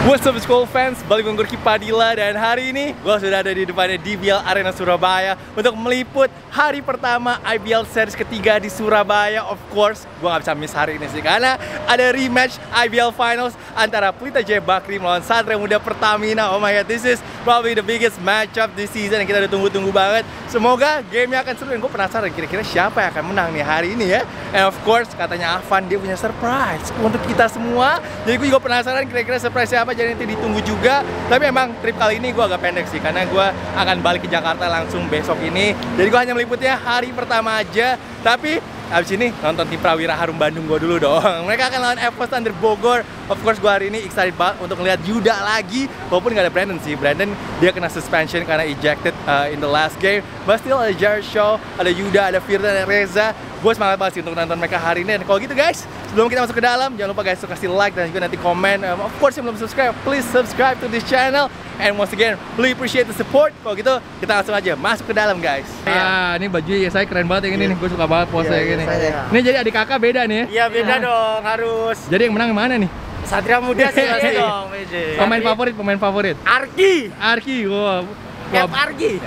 What's up school fans, balik dengan Gurki Padilla dan hari ini gue sudah ada di depannya DBL Arena Surabaya untuk meliput hari pertama IBL Series ketiga di Surabaya Of course, gue gak bisa miss hari ini sih karena ada rematch IBL Finals antara Pelita Jaya Bakri melawan Satria Muda Pertamina. Oh my god, this is probably the biggest matchup this season. Yang kita udah tunggu-tunggu banget. Semoga gamenya akan seru dan gue penasaran kira-kira siapa yang akan menang nih hari ini ya. And of course, katanya Avan dia punya surprise untuk kita semua. Jadi gue juga penasaran kira-kira surprise siapa apa jadi nanti ditunggu juga? Tapi emang trip kali ini gue agak pendek sih karena gue akan balik ke Jakarta langsung besok ini. Jadi gue hanya meliputnya hari pertama aja. Tapi abis ini nonton tim Prawira Harum Bandung gue dulu dong. Mereka akan lawan Evos Thunder Bogor. Of course gue hari ini excited banget untuk ngeliat Yuda lagi. Walaupun gak ada Brandon sih. Brandon dia kena suspension karena ejected uh, in the last game. But still ada Jared Shaw ada Yuda ada Firdan dan Reza. Gue semangat banget sih untuk nonton mereka hari ini. Dan kalau gitu guys sebelum kita masuk ke dalam jangan lupa guys kasih like dan juga nanti komen. Um, of course yang belum subscribe please subscribe to this channel and once again really appreciate the support kalau gitu kita langsung aja masuk ke dalam guys ah ini baju ya saya keren banget yang ini nih gue suka banget pose kayak gini ini jadi adik kakak beda nih ya Iya beda dong harus. jadi yang menang yang mana nih Satria Muda sih pasti dong. PJ. pemain favorit pemain favorit Arki. Arki wow F Arki.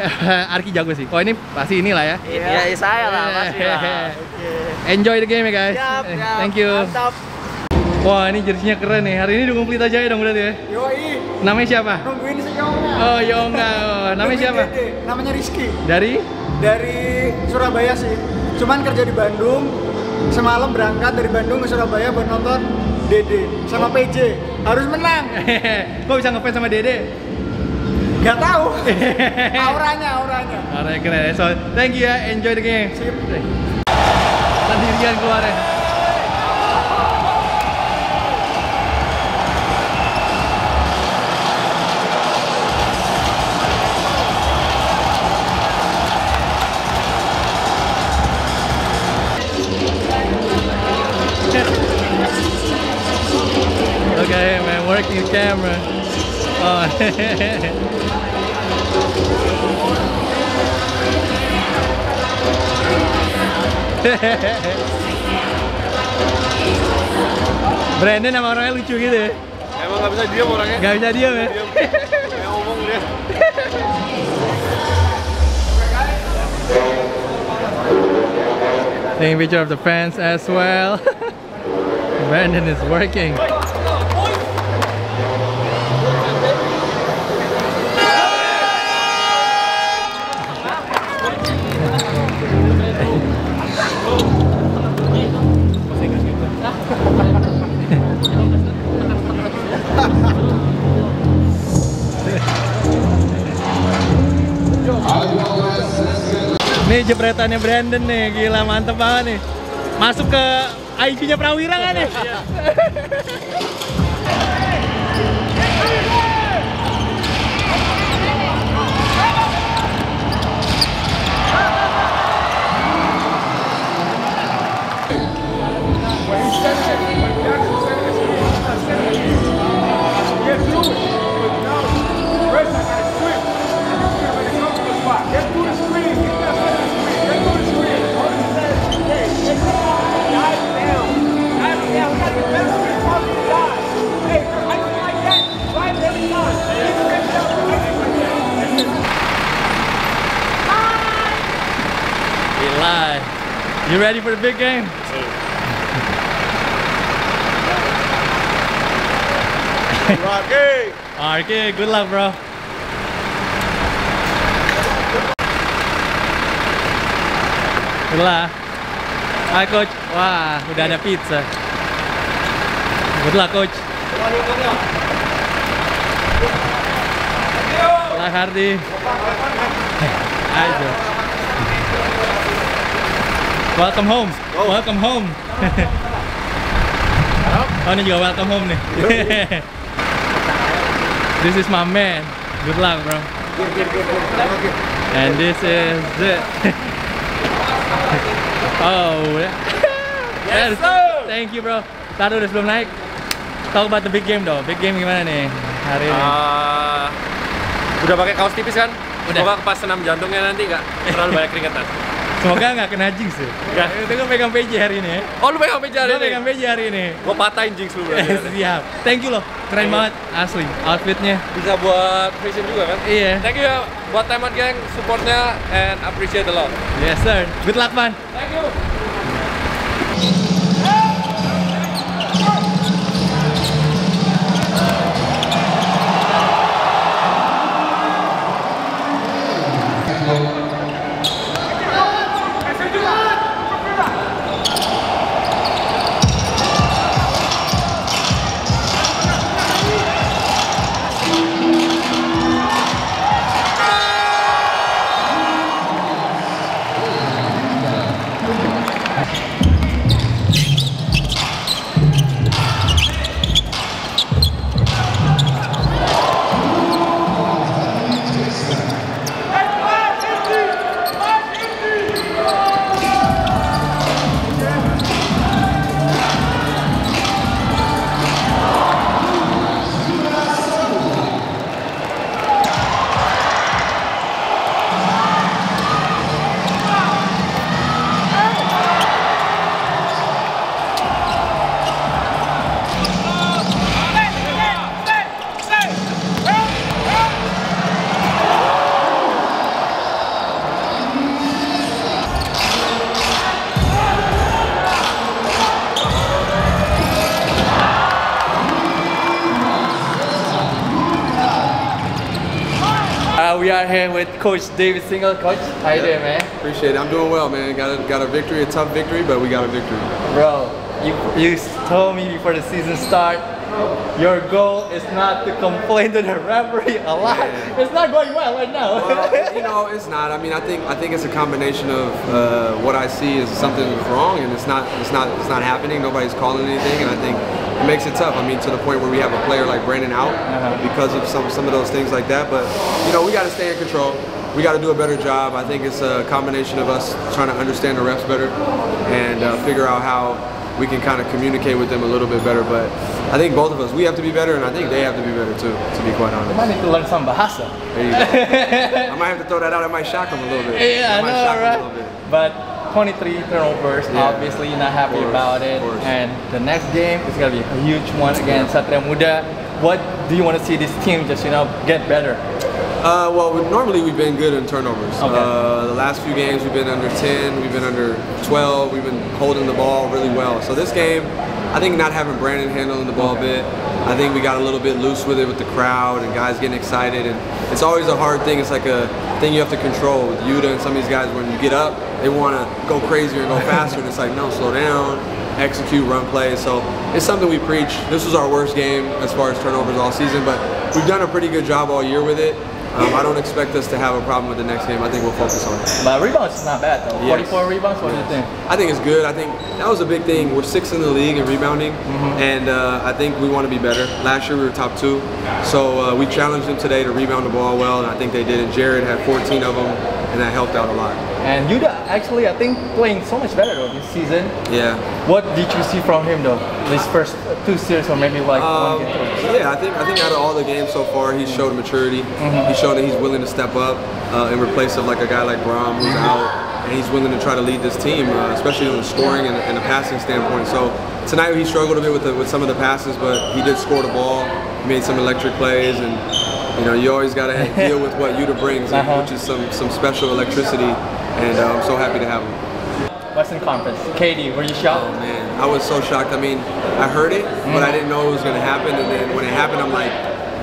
Arki jago sih. Oh ini pasti inilah ya. Iya, ya, saya lah pasti lah. Enjoy the game ya guys. Eh, siap. Thank you. Mantap. Wah ini jersinya keren nih. Hari ini dukung Pelita Jaya dong berarti ya. Yoi, Namanya siapa? nungguin senyumnya. Oh Yonga. Oh, namanya siapa? Dede. Namanya Rizky. Dari? Dari Surabaya sih. Cuman kerja di Bandung. Semalam berangkat dari Bandung ke Surabaya buat nonton Dede sama PJ. Harus menang. Kok bisa ngefans sama Dede? Gak tahu. auranya, auranya. Alright keren. So thank you ya. Enjoy the game. Sip. Sendirian keluar ya. Okay, man, working the camera. Oh. Brandone sama orangnya lucu gitu ya? Emang nggak bisa diam orangnya. Gak bisa diam ya? Kayak ngomong dia. Taking picture of the fans as well. Brandone is working. Ini jepretannya Brandon nih, gila mantep banget nih. Masuk ke IG-nya Prawira kan nih? Big game? Oke. Okay, good luck bro. Good luck. Hi coach. Wah, udah ada pizza. Good luck coach. Good luck Hardy. Welcome home. Welcome home. oh ini juga welcome home nih. this is my man. Good luck bro. And this is it. oh, yeah. yes, Thank you bro. Taruh udah sebelum naik. Talk about the big game dong. Big game gimana nih hari ini? Ah, udah pakai kaos tipis kan? Udah. Semoga pas senam jantungnya nanti nggak terlalu banyak keringetan. Semoga nggak kena jinx ya. Nggak. Itu gue pegang PJ hari ini ya. Oh lu pegang Gue hari pegang ini? PJ hari ini. Gua patahin jinx lu berarti. Siap. Thank you loh. Keren banget asli outfitnya. Bisa buat fashion juga kan? Iya. Thank you ya buat Teman Gang supportnya and appreciate a lot. Yes sir. Good luck man. Thank you. Coach David Single. Coach, how you doing, man? Appreciate it. I'm doing well, man. Got a got a victory, a tough victory, but we got a victory. Bro, you you told me before the season start, your goal is not to complain to the referee a lot. Yeah. It's not going well right now. Well, you know, it's not. I mean, I think I think it's a combination of uh, what I see is something wrong, and it's not it's not it's not happening. Nobody's calling anything, and I think it makes it tough. I mean, to the point where we have a player like Brandone out because of some some of those things like that. But you know, we got to stay in control. We got to do a better job. I think it's a combination of us trying to understand the refs better and uh, figure out how we can kind of communicate with them a little bit better. But I think both of us, we have to be better, and I think they have to be better too. To be quite honest. I need to learn some bahasa. There you go. I might have to throw that out. That might shock them a little bit. Yeah, I know, right? a little bit. But 23 turnovers, Yeah. obviously you're not happy course, about it. And the next game is gonna be a huge one against Satria Muda. What do you want to see this team just you know get better? Uh, well, normally we've been good in turnovers. Okay. Uh, the last few games we've been under 10, we've been under 12, we've been holding the ball really well. So this game, I think not having Brandone handling the ball a bit, I think we got a little bit loose with it with the crowd and guys getting excited. And it's always a hard thing. It's like a thing you have to control with Yuda and some of these guys. When you get up, they want to go crazier and go faster. and it's like, no, slow down, execute, run plays. So it's something we preach. This was our worst game as far as turnovers all season, but we've done a pretty good job all year with it. Um, I don't expect us to have a problem with the next game. I think we'll focus on it. But rebounds is not bad though. Yes. 44 rebounds. What do you think? I think it's good. I think that was a big thing. We're sixth in the league in rebounding, and uh, I think we want to be better. Last year we were top two, so uh, we challenged them today to rebound the ball well, and I think they did. And Jared had 14 of them, and that helped out a lot. And Yuda actually, I think, playing so much better though this season. Yeah. What did you see from him though? These first two series or maybe like Um, one game yeah, I think I think out of all the games so far, he's showed maturity. He's shown that he's willing to step up uh, in replace of like a guy like Brom who's out, and he's willing to try to lead this team, uh, especially in the scoring and, and the passing standpoint. So tonight he struggled a bit with the, with some of the passes, but he did score the ball, made some electric plays, and you know you always got to deal with what Yuda brings, Uh-huh. which is some some special electricity, and uh, I'm so happy to have him. Western Conference. KD, were you shocked? Oh man, I was so shocked. I mean, I heard it, but I didn't know it was going to happen. And then when it happened, I'm like,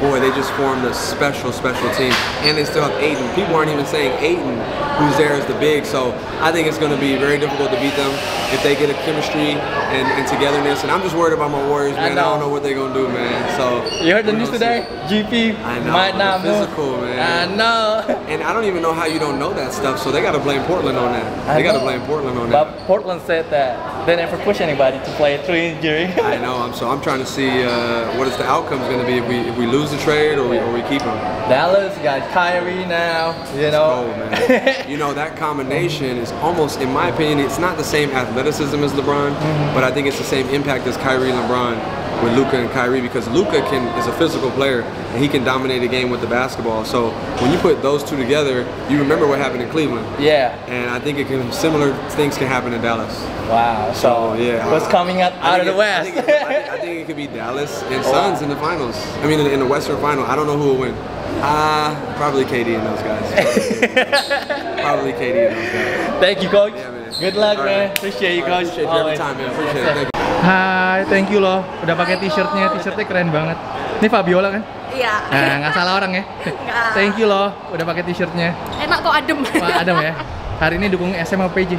boy, they just formed a special, special team. And they still have Ayton. People aren't even saying Ayton, who's there as the big. So I think it's going to be very difficult to beat them if they get a chemistry and, and togetherness. And I'm just worried about my Warriors, I man. I, know. don't know what they're going to do, man. So You heard the news today? GP I know, might not the move. physical, man. I know. And I don't even know how you don't know that stuff. So they got to blame Portland on that. I They got to blame Portland on that. But Portland said that they never push anybody to play through injury. I know. I'm so I'm trying to see uh, what is the outcome going to be if we if we lose the trade or we or we keep him. Dallas got Kyrie now, you know. Oh man, you know that combination is almost, in my opinion, it's not the same athleticism as LeBron, mm-hmm. but I think it's the same impact as Kyrie and LeBron. With Luka and Kyrie because Luka can is a physical player and he can dominate a game with the basketball. So when you put those two together, you remember what happened in Cleveland. Yeah. And I think it can similar things can happen in Dallas. Wow. So yeah. what's coming I out of the it- I West? think, it, I, think, I think it could be Dallas and Suns in the finals. I mean, in, in the Western final. I don't know who will win. Ah, probably KD and those guys. probably KD and those guys. Thank you, coach. Yeah, man. Good luck, man. Appreciate you, right, coach. appreciate you every time, man. Appreciate Yes, it. Thank you. Hai, thank you loh. Udah pakai t-shirtnya, t-shirtnya keren banget. Ini Fabiola kan? Iya. Nah, nggak salah orang ya. Nggak. Thank you loh, udah pakai t-shirtnya. Enak kok adem. Wah, Adam ya. Hari ini dukung SM apa PJ?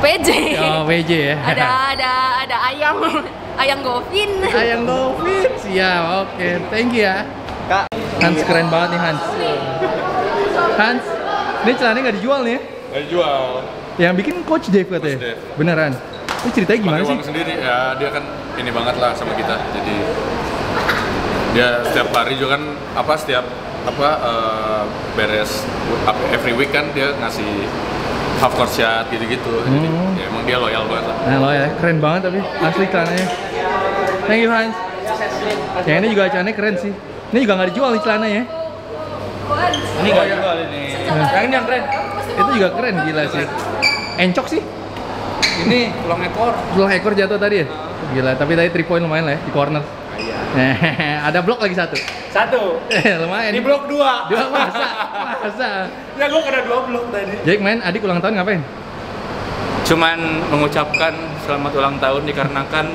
PJ. Oh, PJ ya. Ada ada ada ayam. Ayam Govin. Ayang Govin, siap. Oke, thank you ya. Kak, Hans keren banget nih Hans. Hans, ini celananya nggak dijual nih ya? Nggak dijual. Yang bikin Coach Dave katanya. Coach Dave. Beneran. Ini ceritanya gimana sih? sendiri ya dia kan ini banget lah sama kita. Jadi dia setiap hari juga kan apa setiap apa eh, beres apa, every week kan dia ngasih half court shot gitu-gitu. Jadi Hmm. ya, emang dia loyal banget lah. Nah, lo ya, keren banget tapi asli celananya. Thank you Hans. Yang ini juga celananya keren sih. Ini juga nggak dijual nih celananya. Ini nggak jual ini. Yang ini yang keren. Itu juga keren gila sih. Encok sih. Ini tulang ekor. Tulang ekor jatuh tadi ya? Gila, tapi tadi 3 point lumayan lah ya di corner. Ada blok lagi satu. Satu. lumayan. Di blok dua. Dua masa, masa. Ya gua kena dua blok tadi. Jake main adik ulang tahun ngapain? Cuman mengucapkan selamat ulang tahun dikarenakan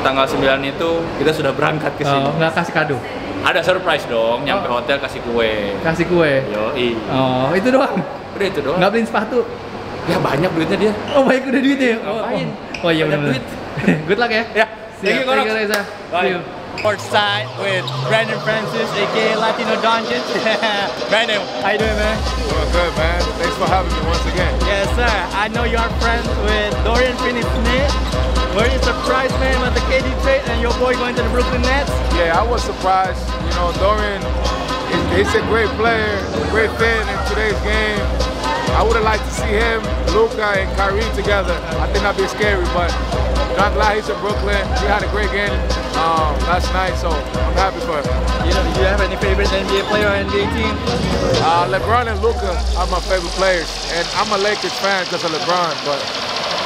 tanggal 9 itu kita sudah berangkat ke sini. Oh, nggak kasih kado, Ada surprise dong, nyampe Oh. hotel kasih kue. kasih kue. Yoi. Oh, itu doang. Udah itu doang. Nggak beliin sepatu. Ya banyak duitnya dia. Oh, baik udah duitnya. ya? Oh, Ngapain? Oh, oh iya Banyak benar. duit. Good luck ya. Ya, thank you, Konox. Reza. Bye. See you. Courtside with Brandone Francis, aka Latino Doncic. Brandone, how you doing, man? Doing good, man. Thanks for having me once again. Yes, sir. I know you are friends with Dorian Finney-Smith. Were you surprised, man, with the KD trade and your boy going to the Brooklyn Nets? Yeah, I was surprised. You know, Dorian, he's, he's a great player, great fit in today's game. I would have liked to see him, Luka, and Kyrie together. I think that'd be scary, but I'm glad he's in Brooklyn. He had a great game um, last night, so I'm happy for him. You know, do you have any favorite NBA player or NBA team? Uh, LeBron and Luka are my favorite players, and I'm a Lakers fan because of LeBron. But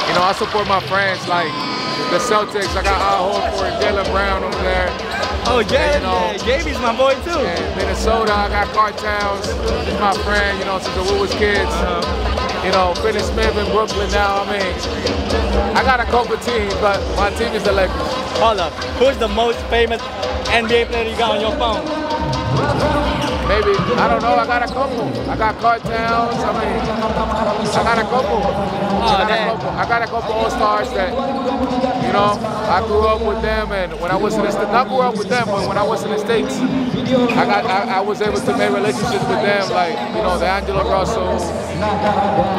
you know, I support my friends like the Celtics. I got Al Horford and Jaylen Brown over there. Oh, And, Jared, you know, yeah, JB's my boy too. Minnesota, I got Karl Towns. He's my friend. You know, since we was kids. Uh-huh. You know, Finney Smith in Brooklyn now. I mean, I got a couple teams, but my team is the Lakers. Hold up. Who's the most famous NBA player you got on your phone? Maybe I don't know. I got a couple. I got Karl Towns. I mean, I got a couple. Oh, I got a couple. I got a couple All Stars that you know I grew up with them, and when I was in the States, not grew up with them, but when I was in the States, I got I, I was able to make relationships with them, like you know D'Angelo Russell,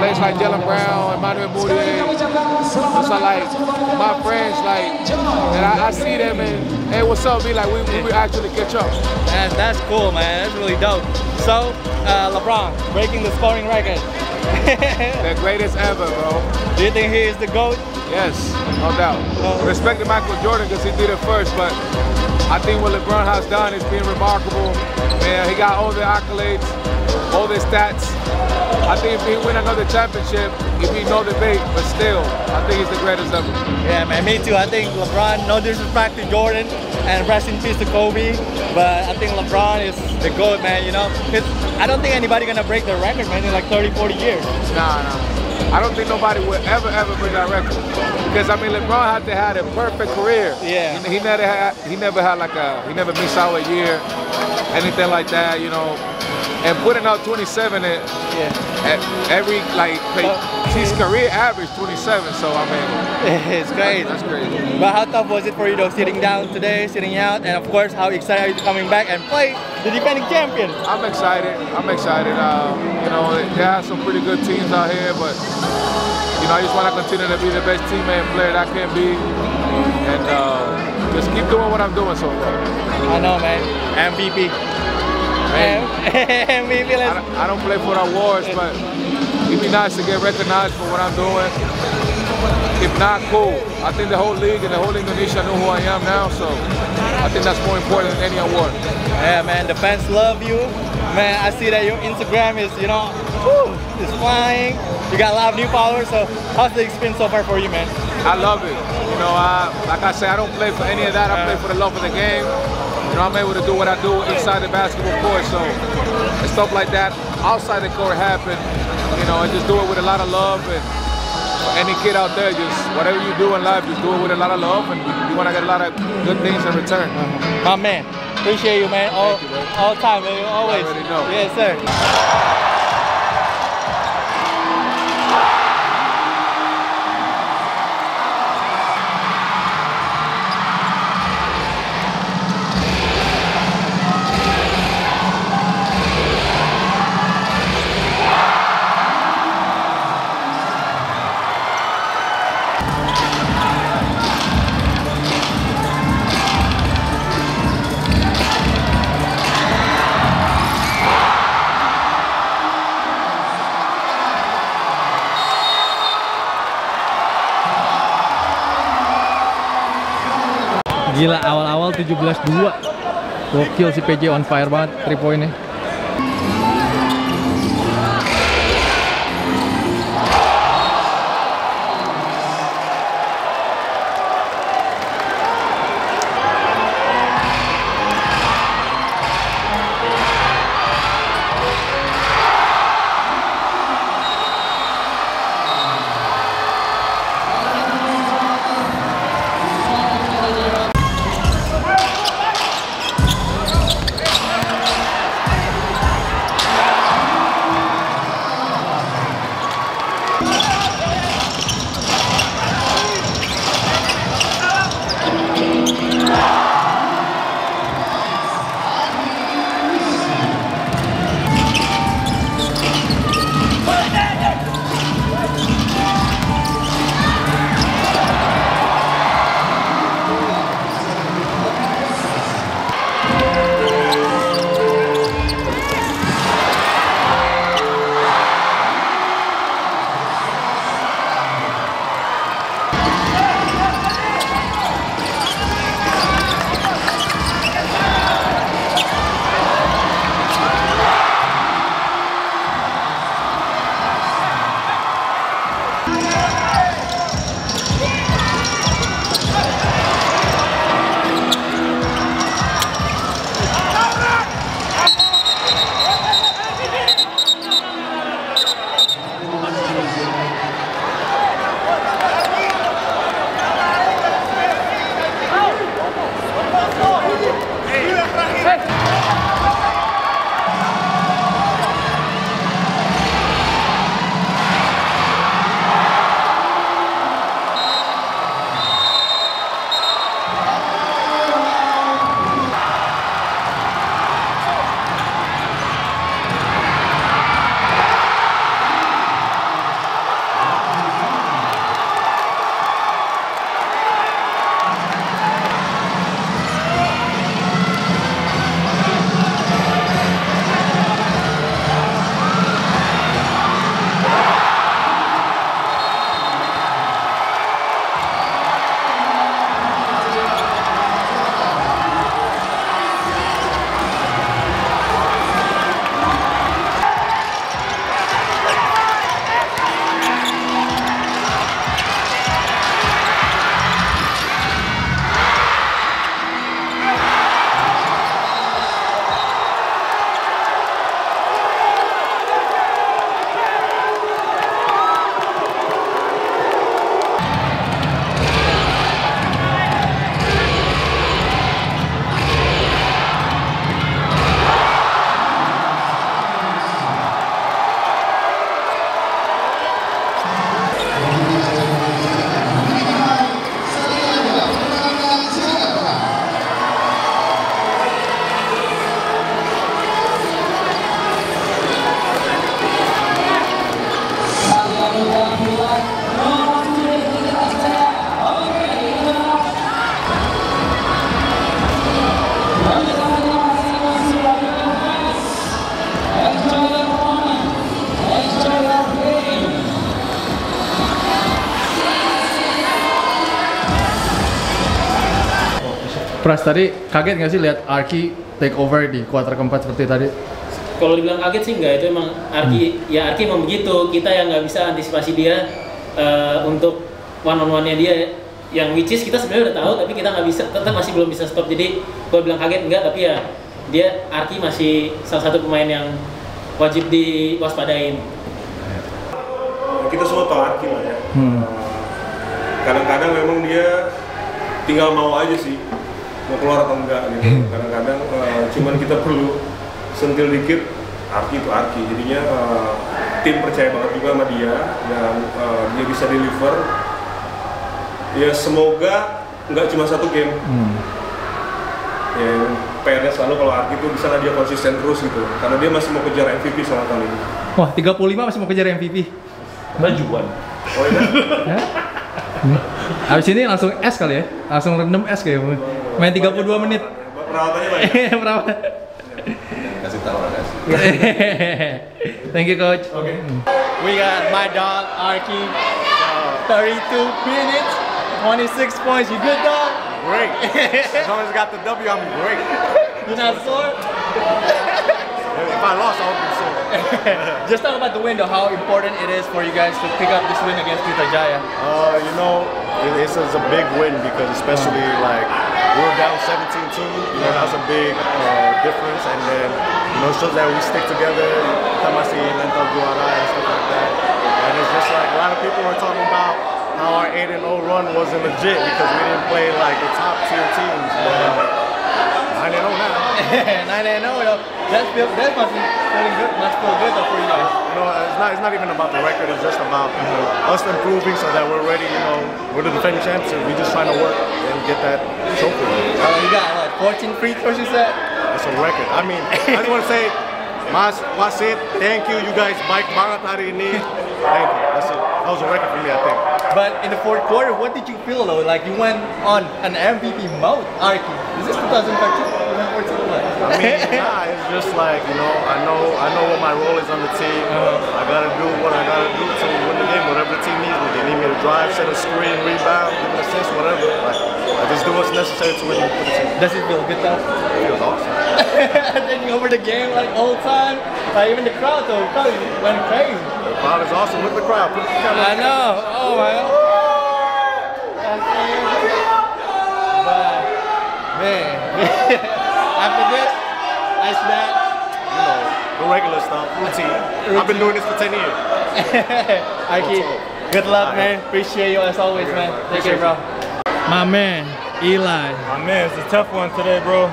players like Jaylen Brown, Emmanuel Mudiay. Those are like my friends, like, and I, I see them and hey, what's up? Be like, we, we, we actually catch up. Man, that's cool, man. That's really dope. So, uh, LeBron breaking the scoring record. The greatest ever, bro. Do you think he is the GOAT? Yes, no doubt. Respect to Michael Jordan because he did it first, but I think what LeBron has done is being remarkable. Man, he got all the accolades, all the stats. I think if he win another championship, it'd be no debate, but still, I think he's the greatest ever. Yeah, man, me too. I think LeBron, no disrespect to Jordan, and rest in peace to Kobe, but I think LeBron is the GOAT, man, you know? 'Cause I don't think anybody gonna break the record, man, in like 30, 40 years. Nah, nah. I don't think nobody will ever, ever break that record. Because I mean, LeBron had to have a perfect career. Yeah. He, he never had, he never had like a, he never missed out a year, anything like that, you know. And putting out 27 at, Yeah. at every like, play, Oh. his career average 27. So I mean, it's great. that's crazy. But how tough was it for you though, sitting down today, sitting out, and of course, how excited are you to coming back and play the defending champion? I'm excited. I'm excited. Um, you know, they have some pretty good teams out here, but you know, I just want to continue to be the best teammate and player that I can be, and uh, just keep doing what I'm doing so far. I know, man. MVP. Man, MVP. I Let's don't, I don't play for the awards, but it'd be nice to get recognized for what I'm doing. If not, cool. I think the whole league and the whole Indonesia know who I am now, so I think that's more important than any award. Yeah, man, the fans love you. Man, I see that your Instagram is, you know, whew, is flying. You got a lot of new followers. So, how's the experience so far for you, man? I love it. You know, I, like I said, I don't play for any of that. I play for the love of the game. You know, I'm able to do what I do inside the basketball court. So, and stuff like that outside the court happen. You know, and just do it with a lot of love. And for any kid out there, just whatever you do in life, just do it with a lot of love, and you're gonna get a lot of good things in return. My man, appreciate you, man. All, you, all time, man. Always. already know. Yes, sir. Gila awal-awal 17-2 Gokil si PJ on fire banget 3 poinnya Pras tadi kaget nggak sih lihat Arki take over di kuarter keempat seperti tadi? Kalau dibilang kaget sih enggak, itu emang Arki, ya Arki emang begitu. Kita yang nggak bisa antisipasi dia eh, untuk one on one-nya dia yang which is kita sebenarnya udah tahu tapi kita nggak bisa tetap masih belum bisa stop jadi kalau bilang kaget enggak tapi ya dia Arki masih salah satu pemain yang wajib diwaspadain kita semua tahu Arki lah ya. Hmm. Kadang-kadang memang dia tinggal mau aja sih mau keluar atau enggak gitu. Kadang-kadang eh, cuman kita perlu sentil dikit Arki itu Arki. Jadinya eh, tim percaya banget juga sama dia dan eh, dia bisa deliver. Ya semoga nggak cuma satu game. Hmm. Ya PR-nya selalu kalau Arki itu bisa dia konsisten terus gitu. Karena dia masih mau kejar MVP sama kali ini. Wah 35 masih mau kejar MVP. Bajuan. Oh iya. Hah? Habis ini langsung S kali ya? Langsung rendam S kayak main 32 menit. Perawatannya banyak. Perawat. Kasih tahu lah kasih. Thank you coach. Okay. We got my dog Arki. 32 minutes, 26 points. You good dog? Great. As long as I got the W, I'm great. You not sore? If I lost, I would be sore. Just talk about the win though, how important it is for you guys to pick up this win against Pelita Jaya. Uh, you know, it- it's, it's a big win because especially like we were down 17-2. You know, that's a big uh, difference, and then you know it shows that we stick together. Tamasi mental juara and stuff like that. And it's just like a lot of people were talking about how our 8-0 run wasn't legit because we didn't play like the top tier teams. But 9 and 0 now. 9 and 0 though. That's feel, that must be feeling good, must feel good for you guys. You know, it's not, it's not even about the record, it's just about you know, us improving so that we're ready, you know, we're the defending champs and we're just trying to work and get that trophy. Uh, you got what, 14 free throws you said? It's a record. I mean, I just want to say, Mas Wasit, thank you, you guys, Mike ini. Thank you. That's a, that was a record for me, I think. But in the fourth quarter, what did you feel though? Like you went on an MVP mode, Arki. Is this 2013 2014 what? I mean, nah, it's just like you know, I know, I know what my role is on the team. I gotta do what I gotta do to win the game. Whatever the team needs me, they need me to drive, set a screen, rebound, give an assist, whatever. Like, I just do what's necessary to win the. Does it feel good though? It feels awesome. Taking over the game like all time. Like even the crowd though, probably went crazy. The crowd is awesome. Look at the crowd. Put the camera. I know. Oh my. But uh, man, after this, that's that. You know, the regular stuff, routine. I've been doing this for 10 years. Arki, good luck, man. Appreciate you as always, man. Take care, bro. My man, Eli. My man, it's a tough one today, bro.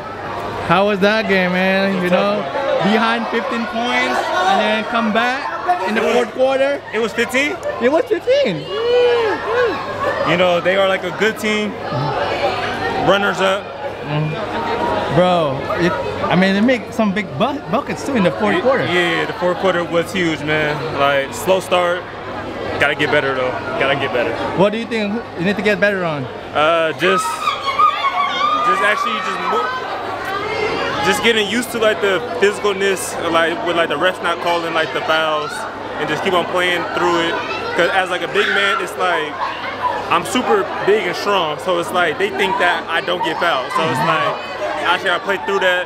How was that game, man? You know, behind 15 points and then come back in the fourth quarter. It was 15. It was 15. You know, they are like a good team. Runners up. Bro, it, I mean, they make some big bu- buckets too in the fourth quarter. Yeah, the fourth quarter was huge, man. Like slow start. Gotta get better though. Gotta get better. What do you think you need to get better on? Uh, just, just actually just move, just getting used to like the physicalness, like with like the refs not calling like the fouls, and just keep on playing through it. Cause as like a big man, it's like I'm super big and strong, so it's like they think that I don't get fouled. So it's like actually I play through that,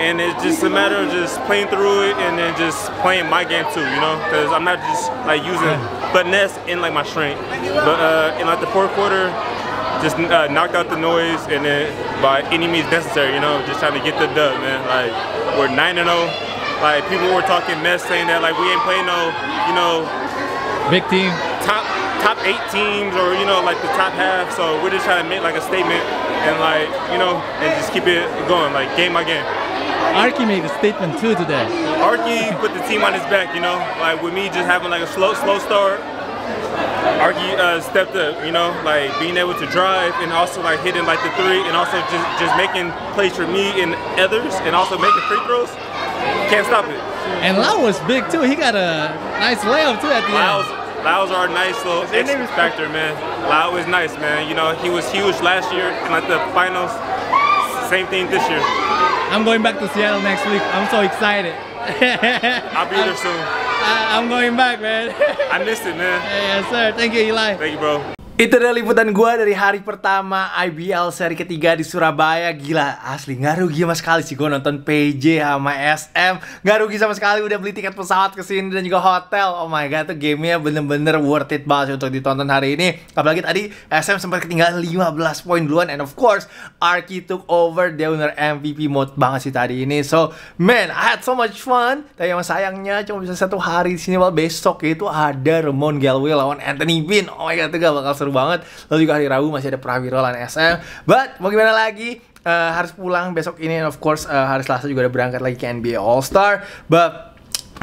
and it's just a matter of just playing through it and then just playing my game too, you know? Cause I'm not just like using finesse in like my strength, but uh, in like the fourth quarter, just uh, knocked out the noise and then by any means necessary, you know, just trying to get the dub, man. Like we're nine and zero. Like people were talking mess, saying that like we ain't playing no, you know, Big team. top top eight teams or you know like the top half. So we're just trying to make like a statement and like you know and just keep it going like game by game. Arki made a statement too today. Arki put the team on his back, you know, like with me just having like a slow slow start. Arky uh, stepped up, you know, like being able to drive and also like hitting like the three and also just just making plays for me and others and also making free throws. Can't stop it. And Lau was big too. He got a nice layup too at the Laos, end. Laos are a nice little X factor, man. Lao is nice, man. You know, he was huge last year in like the finals. Same thing this year. I'm going back to Seattle next week. I'm so excited. I'll be there soon. I, I'm going back, man. I missed it, man. yes, sir. Thank you, Eli. Thank you, bro. Itu adalah liputan gua dari hari pertama IBL seri ketiga di Surabaya. Gila, asli nggak rugi sama sekali sih gue nonton PJ sama SM Nggak rugi sama sekali udah beli tiket pesawat ke sini dan juga hotel. Oh my god, tuh gamenya bener-bener worth it banget untuk ditonton hari ini. Apalagi tadi SM sempat ketinggalan 15 poin duluan. And of course, Arki took over Dia bener MVP mode banget sih tadi ini. So, man, I had so much fun. Tapi yang sayangnya cuma bisa satu hari di sini Well, besok itu ada Ramon Galway lawan Anthony Bean. Oh my god, itu gak bakal seru banget. Lalu juga hari Rabu masih ada Prawiro lawan SM but mau gimana lagi? Uh, harus pulang besok ini and of course uh, hari Selasa juga ada berangkat lagi ke NBA All Star but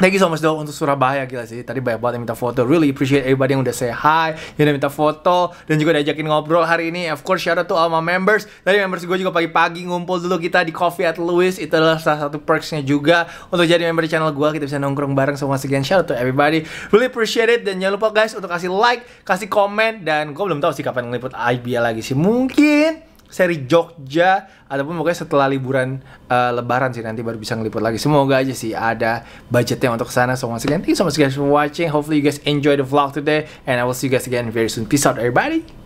Thank you so much dong untuk Surabaya gila sih. Tadi banyak banget yang minta foto. Really appreciate everybody yang udah say hi, yang udah minta foto dan juga diajakin ngobrol hari ini. Of course shout out to all my members. Tadi members gue juga pagi-pagi ngumpul dulu kita di Coffee at Louis. Itu adalah salah satu perksnya juga untuk jadi member di channel gue. Kita bisa nongkrong bareng semua sekian shout out to everybody. Really appreciate it dan jangan lupa guys untuk kasih like, kasih komen dan gue belum tahu sih kapan ngeliput IBL lagi sih. Mungkin seri Jogja ataupun pokoknya setelah liburan uh, lebaran sih nanti baru bisa ngeliput lagi. Semoga aja sih ada budgetnya untuk sana so once again thank you so much guys for watching. Hopefully you guys enjoy the vlog today and I will see you guys again very soon. Peace out everybody